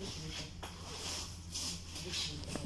Дышите. Дышите.